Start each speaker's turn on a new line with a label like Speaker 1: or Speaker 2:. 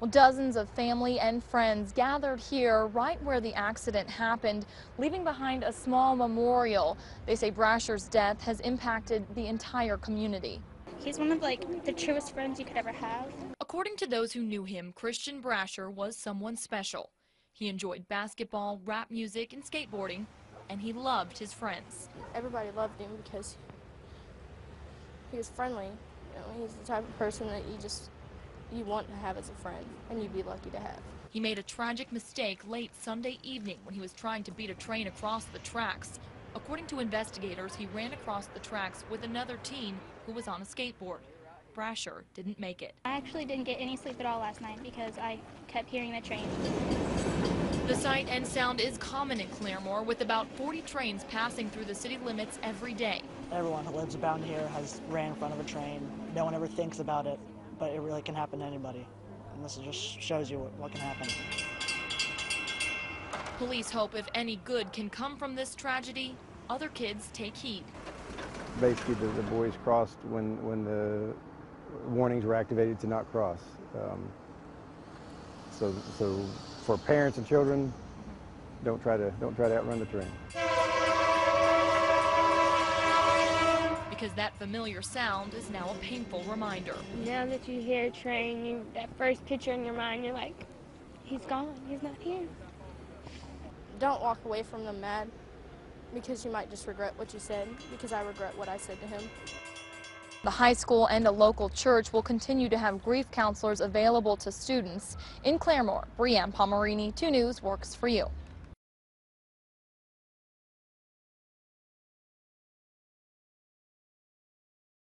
Speaker 1: Well, dozens of family and friends gathered here right where the accident happened, leaving behind a small memorial. They say Brasher's death has impacted the entire community.
Speaker 2: He's one of like the truest friends you could ever have.
Speaker 1: According to those who knew him, Christian Brasher was someone special. He enjoyed basketball, rap music, and skateboarding, and he loved his friends.
Speaker 3: everybody loved him because he was friendly. You know, he's the type of person that you just you want to have as a friend, and you'd be lucky to have.
Speaker 1: He made a tragic mistake late Sunday evening when he was trying to beat a train across the tracks. According to investigators, he ran across the tracks with another teen who was on a skateboard. Brasher didn't make it.
Speaker 2: I actually didn't get any sleep at all last night because I kept hearing the train.
Speaker 1: The sight and sound is common in Claremore, with about 40 trains passing through the city limits every day.
Speaker 4: Everyone who lives around here has ran in front of a train. No one ever thinks about it, but it really can happen to anybody. And this just shows you what, what can happen.
Speaker 1: Police hope if any good can come from this tragedy, other kids take heed.
Speaker 5: basically the, the boys crossed when, when the warnings were activated to not cross. Um, so, so for parents and children, don't try to don't try to outrun the train.
Speaker 1: Because that familiar sound is now a painful reminder.
Speaker 6: Now that you hear a train, you, that first picture in your mind, you're like, he's gone, he's not here.
Speaker 3: Don't walk away from them mad because you might just regret what you said because I regret what I said to him.
Speaker 1: The high school and a local church will continue to have grief counselors available to students. In Claremore, Brianne Pomerini, 2 News works for you.